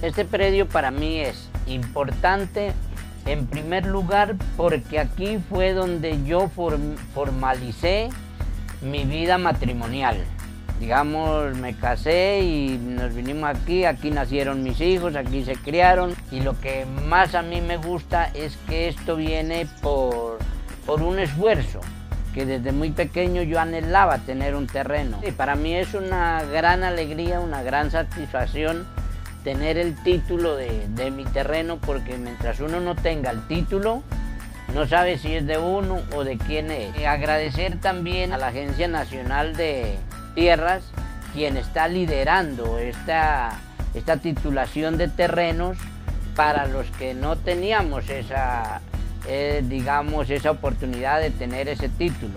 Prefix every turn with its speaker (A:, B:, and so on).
A: Este predio para mí es importante en primer lugar porque aquí fue donde yo formalicé mi vida matrimonial. Digamos, me casé y nos vinimos aquí, aquí nacieron mis hijos, aquí se criaron y lo que más a mí me gusta es que esto viene por, por un esfuerzo que desde muy pequeño yo anhelaba tener un terreno. Y para mí es una gran alegría, una gran satisfacción tener el título de, de mi terreno porque mientras uno no tenga el título, no sabe si es de uno o de quién es. agradecer también a la Agencia Nacional de Tierras, quien está liderando esta, esta titulación de terrenos para los que no teníamos esa, eh, digamos, esa oportunidad de tener ese título.